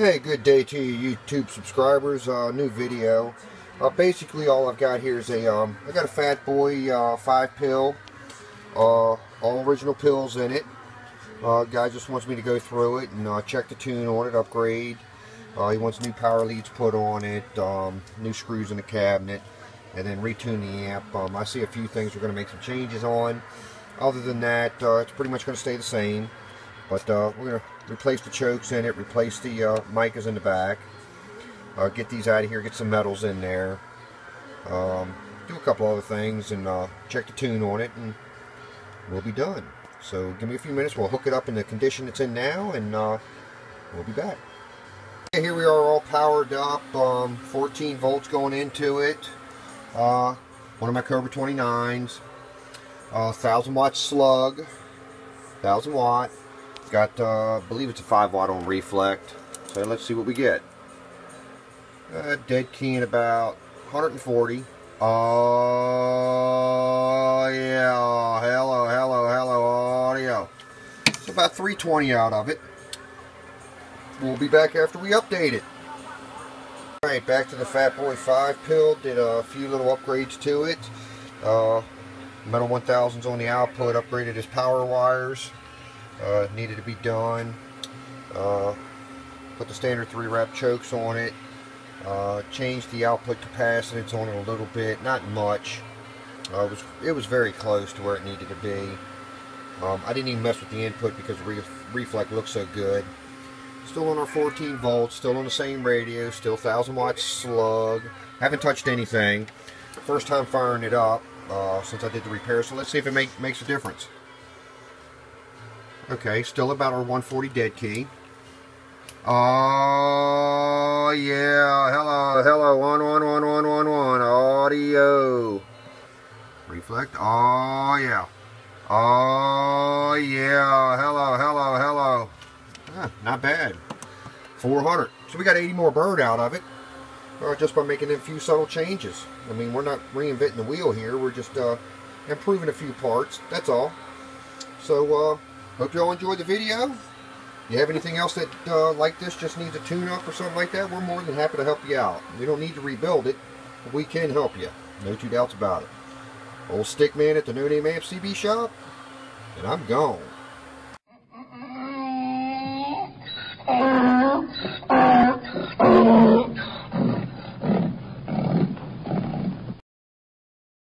Hey, good day to you YouTube subscribers. Uh, new video. Uh, basically, all I've got here is a, um, I got a FatBoy uh, 5 pill. Uh, all original pills in it. Uh, guy just wants me to go through it and uh, check the tune on it, upgrade. He wants new power leads put on it, um, new screws in the cabinet, and then retune the amp. Um, I see a few things we're going to make some changes on. Other than that, it's pretty much going to stay the same. But uh, we're going to replace the chokes in it, replace the uh, micas in the back, uh, get these out of here, get some metals in there, um, do a couple other things, and uh, check the tune on it, and we'll be done. So give me a few minutes, we'll hook it up in the condition it's in now, and uh, we'll be back. Okay, here we are all powered up, um, 14 volts going into it, uh, one of my Cobra 29s, 1000 watt slug, 1000 watt, Got, uh, I believe it's a 5 watt on reflect. So let's see what we get. Uh, dead key in about 140. Oh, yeah. Hello, hello, hello, audio. It's about 320 out of it. We'll be back after we update it. Alright, back to the FatBoy 5 pill. Did a few little upgrades to it. Uh, Metal 1000's on the output. Upgraded his power wires uh, needed to be done. Uh, put the standard 3 wrap chokes on it. Uh, changed the output capacitance on it a little bit, not much. Uh, it was it was very close to where it needed to be. Um, I didn't even mess with the input because Re Reflect looks so good. Still on our 14 volts, still on the same radio, still 1000 watt slug. Haven't touched anything. First time firing it up uh, since I did the repair, so let's see if it make, makes a difference. Okay, still about our 140 dead key. Oh, yeah. Hello, hello. One, one, one, one, one, one. Audio. Reflect. Oh, yeah. Oh, yeah. Hello, hello, hello. Not bad. 400. So we got 80 more bird out of it. Uh, just by making a few subtle changes. I mean, we're not reinventing the wheel here. We're just uh, improving a few parts. That's all. So, uh, Hope you all enjoyed the video. If you have anything else that uh, like this just needs a tune-up or something like that, we're more than happy to help you out. We don't need to rebuild it, but we can help you. No two doubts about it. Old Stickman at the No Name AFCB shop, and I'm gone.